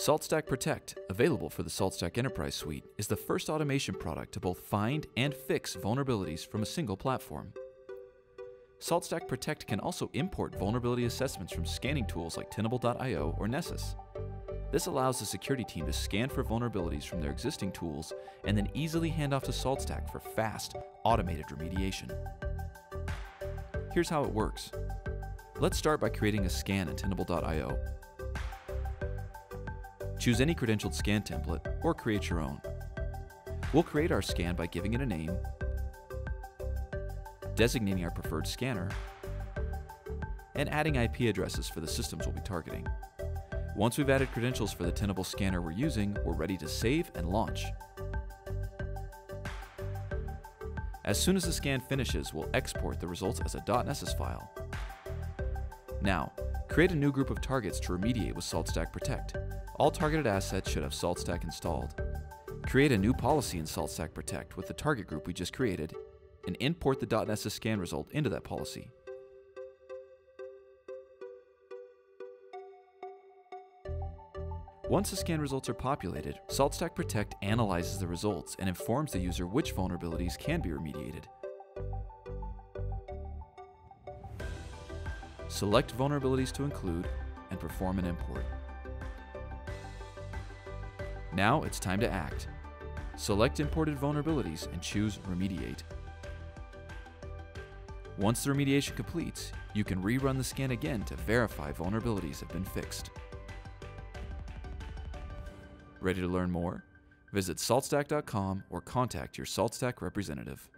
SaltStack Protect, available for the SaltStack Enterprise Suite, is the first automation product to both find and fix vulnerabilities from a single platform. SaltStack Protect can also import vulnerability assessments from scanning tools like Tenable.io or Nessus. This allows the security team to scan for vulnerabilities from their existing tools and then easily hand off to SaltStack for fast, automated remediation. Here's how it works. Let's start by creating a scan in Tenable.io. Choose any credentialed scan template or create your own. We'll create our scan by giving it a name, designating our preferred scanner, and adding IP addresses for the systems we'll be targeting. Once we've added credentials for the Tenable scanner we're using, we're ready to save and launch. As soon as the scan finishes, we'll export the results as a .nessus file. Now, create a new group of targets to remediate with SaltStack Protect. All targeted assets should have SaltStack installed. Create a new policy in SaltStack Protect with the target group we just created, and import the .nessus scan result into that policy. Once the scan results are populated, SaltStack Protect analyzes the results and informs the user which vulnerabilities can be remediated. Select vulnerabilities to include and perform an import. Now it's time to act. Select imported vulnerabilities and choose Remediate. Once the remediation completes, you can rerun the scan again to verify vulnerabilities have been fixed. Ready to learn more? Visit saltstack.com or contact your SaltStack representative.